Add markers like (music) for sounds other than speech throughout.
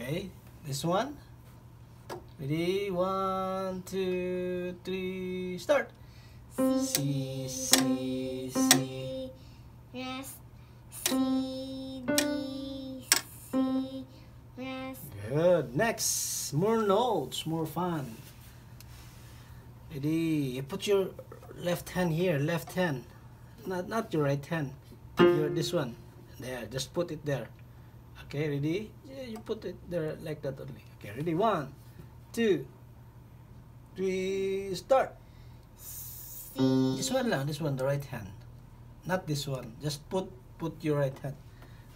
Okay, this one. Ready? One, two, three, start. C, C, C. Rest. C, D, C. Rest. Good. Next, more notes, more fun. Ready? You put your left hand here, left hand. Not not your right hand. Your this one. There, just put it there. Okay, ready? Yeah, you put it there like that only. Okay, ready? One, two, three, start. C. This one lang, this one, the right hand. Not this one. Just put put your right hand.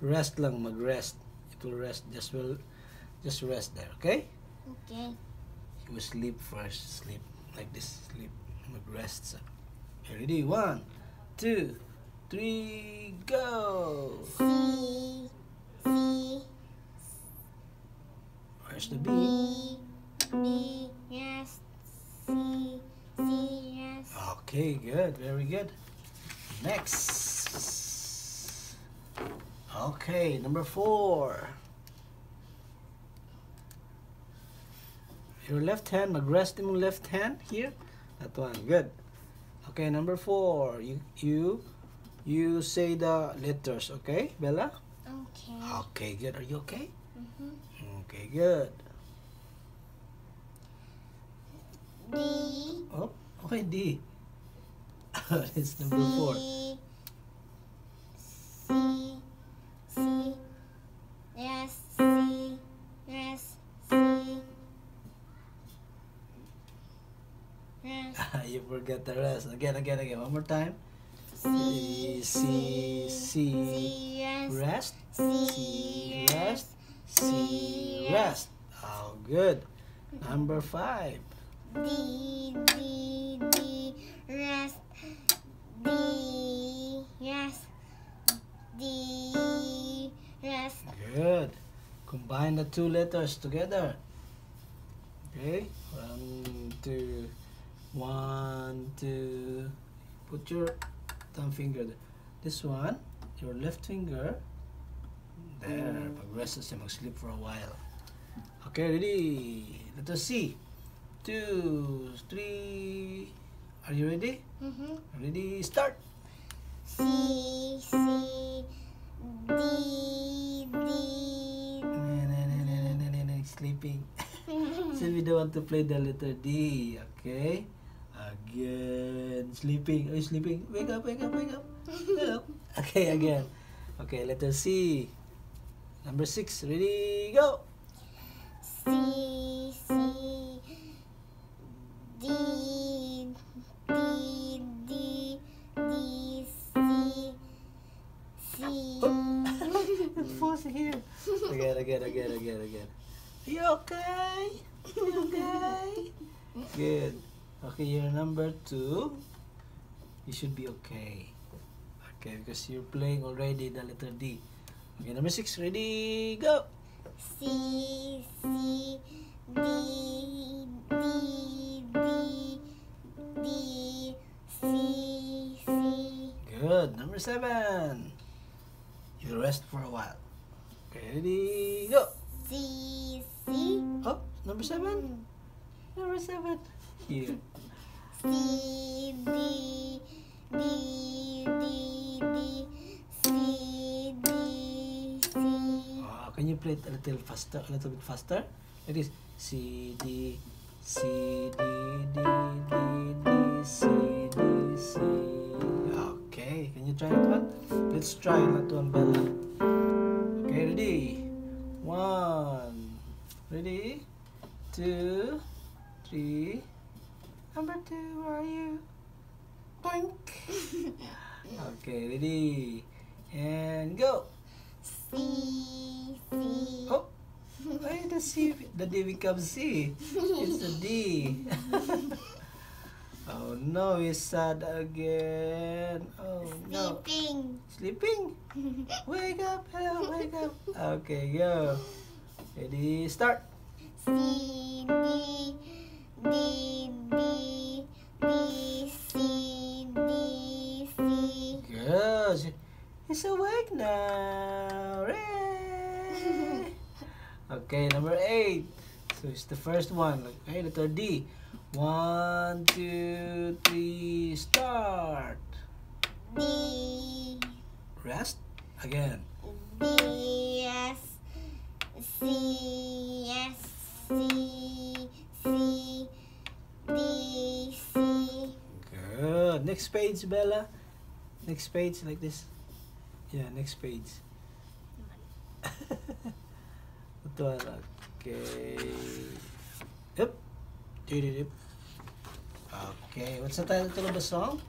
Rest lang, mag-rest. It will rest. Just will, just rest there, okay? Okay. You will sleep first. Sleep like this. Sleep. Mag-rest. Okay, ready? One, two, three, go! C. The D. B? D. Rest. C. C. Rest. Okay, good. Very good. Next. Okay, number four. Your left hand, mag-rest yung left hand here. That one, good. Okay, number four. You you you say the letters, okay, Bella? Okay. Okay, good. Are you okay? Mhm. Okay, good. D. Oh, okay, D. (laughs) It's number four. C. C. C. Yes. C. Yes. C. Yes. (laughs) you forget the rest. Again, again, again. One more time. C. C, C, C. C. Yes. Rest. C. C, rest. C, rest. Oh, good. Number five. D. D. D. Rest. D. Yes. D. Rest. Good. Combine the two letters together. Okay. One, two. One, two. Put your thumb finger there. This one, your left finger. There. Pag-rest na siya, mag-sleep for a while. Okay, ready? Let us see. Two, three. Are you ready? Mm-hmm. Ready? Start. C. C. D. D. Sleeping. (laughs) Still, we don't want to play the letter D. Okay. Again. Sleeping. Are you sleeping? Wake up, wake up, wake up. (laughs) Wake up. Okay, again. Okay, letter C. Number six. Ready? Go. C. C. D. D. D. D. C. C. Oh. (laughs) Pause here. Again, again, again, again, again. Are you okay? Are you okay? Good. Okay, you're number two. You should be okay. Okay, because you're playing already the letter D. Okay, number six. Ready? Go. C. C. D. D. D. D. C. C. Good. Number seven. You rest for a while. Okay, ready? Go. C. C. Oh, number seven. Mm. Number seven. Here. C. D. D. D. D. C. D. Can you play it a little faster, a little bit faster? It is C D C D D D D C D C. Okay, can you try that one? Let's try that one, Bella. Okay, ready? One. Ready? Two. Three. Number two, where are you? Boink. (laughs) okay, ready? And go. C. C. Why the C? The D becomes C. It's the D. (laughs) oh no, he's sad again. Oh no. Sleeping. Sleeping? (laughs) Wake up, hello, wake up. Okay, go. Ready, start. C. D. D. D. D. C. D. C. Good. He's awake now. Hooray! (laughs) Okay. Number eight. So it's the first one. Okay, letter D. One, two, three, start. D Rest. Again. D S C S C C D C Good. Next page, Bella. Next page, like this. Yeah, next page. Ito, okay. Yep. Dip. Okay, what's the title of the song?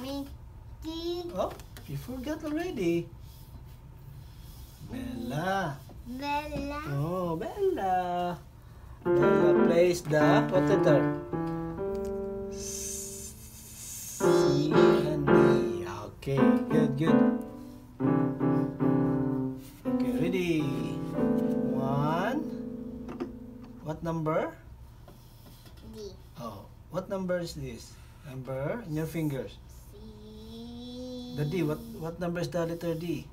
Mickey Oh, you forgot already. Bella. Bella Oh, Bella. Bella plays the what letter? C and D. Okay, good, good. Number? D Oh, what number is this? Number in your fingers. C The D. What what number is the letter D?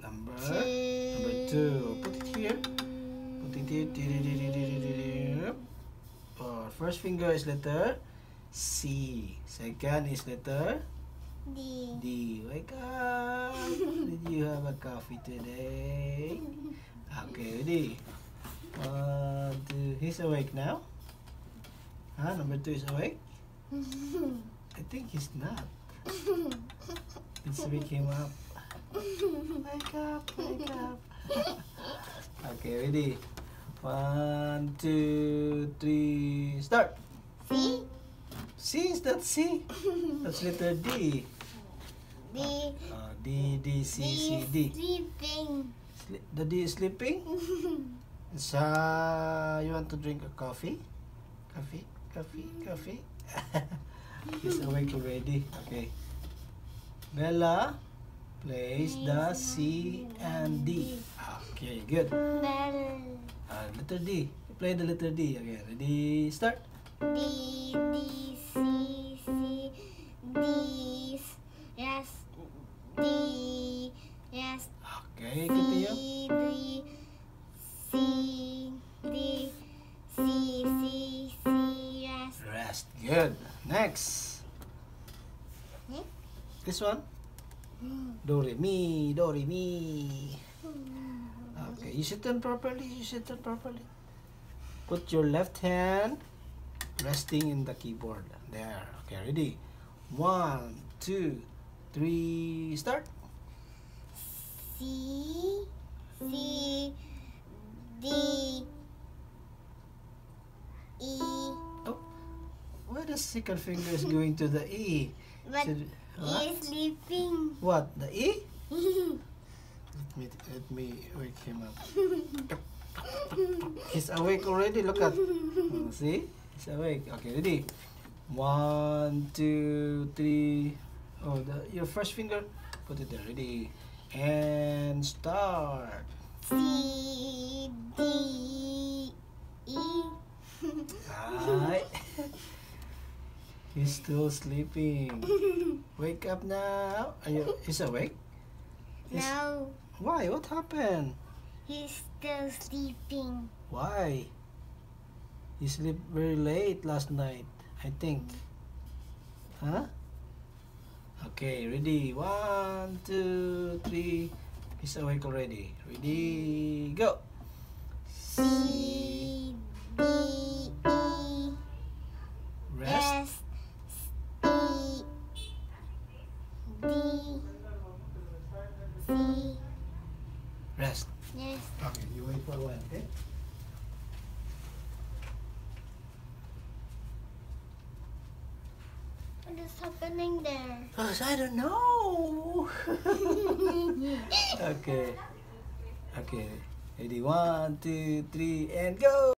Number. Number two. Put it here. Put it here. Oh, first finger is letter C. Second is letter D D. Wake up. Did you have a coffee today? (laughs) Okay, ready? One, two. He's awake now. Huh? Number two is awake? (laughs) I think he's not. Let's wake him up. Wake up, wake up. (laughs) okay, ready? One, two, three, start. C C is that C? That's letter D. (laughs) D Uh, D, D, C, C, D. sleeping Sli- The D is sleeping? (laughs) So, you want to drink a coffee? Coffee, coffee, coffee. (laughs) He's awake already. Okay. Bella plays the C and D. Okay, good. Bell Uh, letter D. Play the letter D again. Ready? Start. D D C C D yes Rest. Good. Next. Next? This one. Do re mi, do re mi. Okay, you sit down properly. You sit down properly. Put your left hand resting in the keyboard. There. Okay, ready? One, two, three, start. C C D E oh, where the second finger is going to the E? (laughs) but Should- what? is sleeping What? The E? (laughs) Let me, let me wake him up. (laughs) He's awake already. Look at. Oh, see? He's awake. Okay, ready? One, two, three. Oh, the, your first finger. Put it there. Ready? And start. C D E Hi. (laughs) He's still sleeping. (laughs) Wake up now. Are you? He's awake. He's- No, Why? What happened? he's still sleeping. Why? You slept very late last night, I think. Mm. Huh? Okay, ready? One, two, three. He's awake already. Ready? Go. C D E Rest. C Rest. yes Okay, you wait for a while, okay? Is happening there? I don't know. (laughs) okay. Okay. Ready? One, two, three, and go.